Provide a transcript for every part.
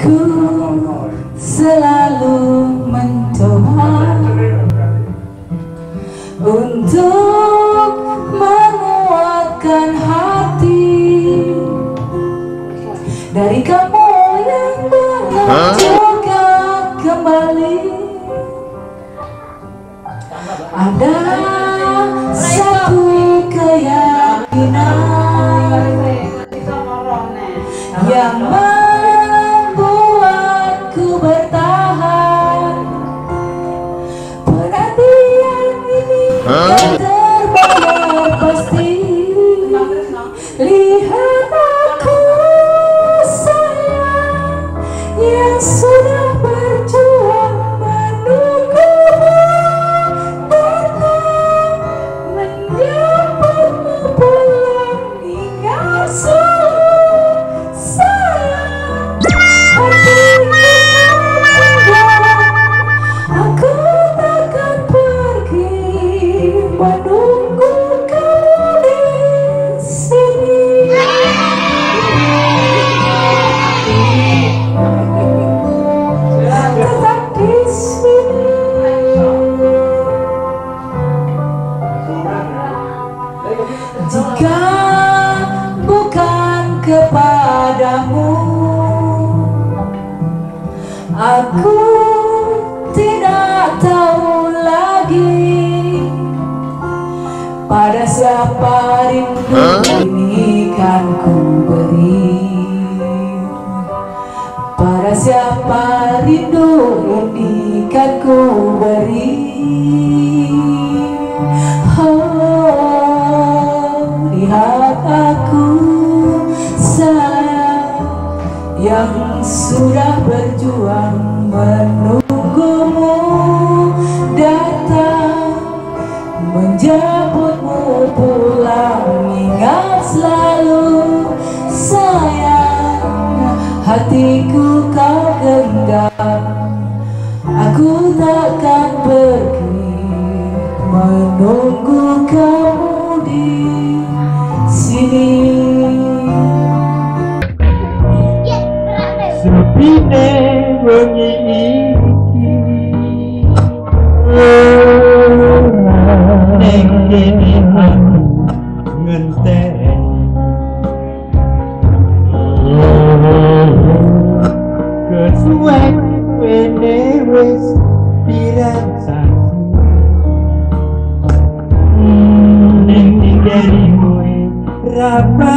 Ku selalu Tetap di sini. Jika bukan kepadamu Aku tidak tahu lagi Pada siapa rindu ku beri. Oh, lihat aku sayang yang sudah berjuang menunggumu datang menjemputmu pulang ingat selalu sayang hatiku kau takkan pergi menunggu kamu di sini. Sepine wengi iki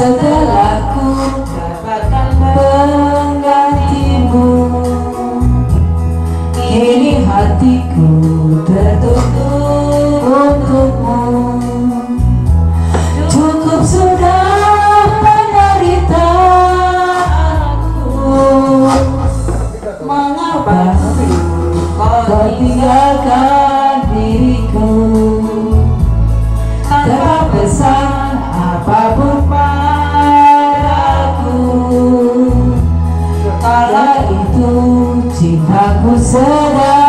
Setelah ku dapatkan penggantimu Kini hatiku tertutup untukmu. Cukup sudah menderita aku Mengapa kau tinggalkan Assim Cinta pulseira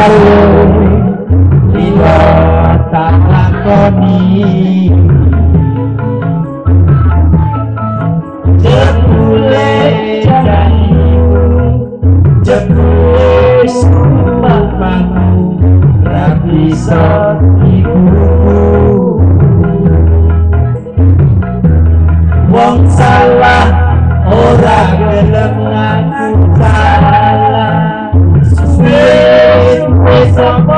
baru kita tak lakoni jepule janji jepule sumpahku panu rapi ibuku wong salah ora Yes,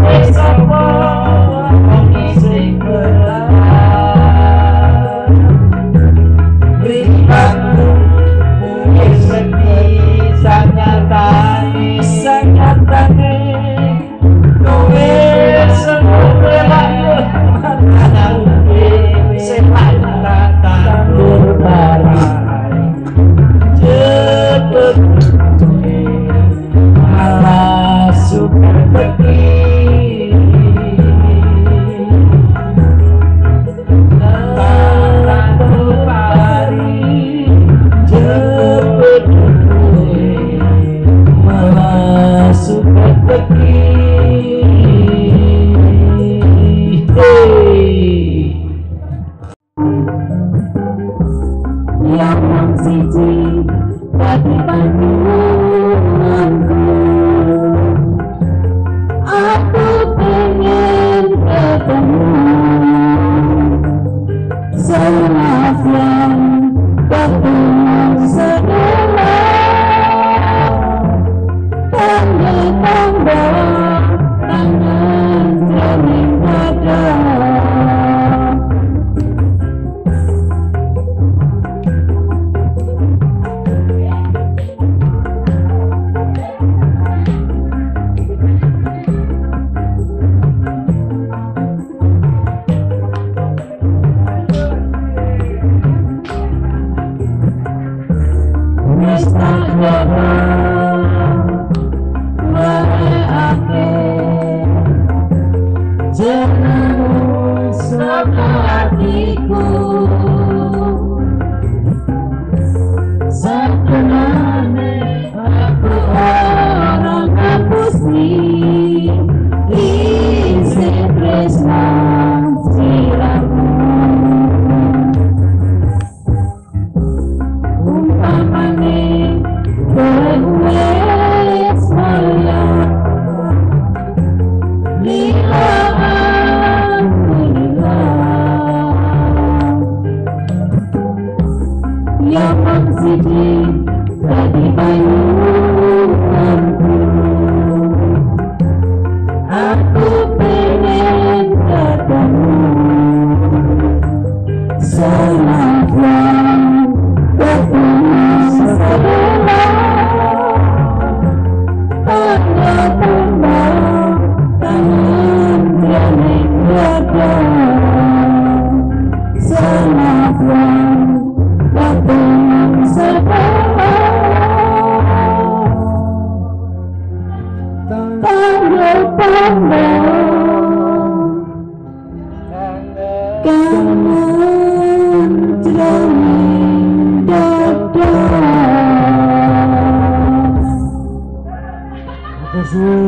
Let's go. yang siji dadi panjenenganku aku pengen ketemu. Jesus.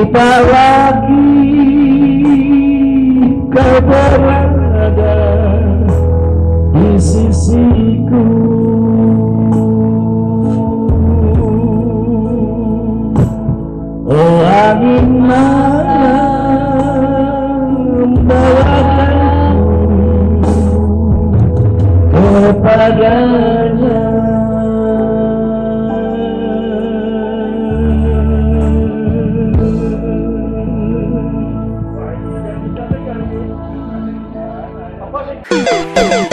kita lagi kau berada di sisiku Oh angin malam bawakanku kepadanya Woo!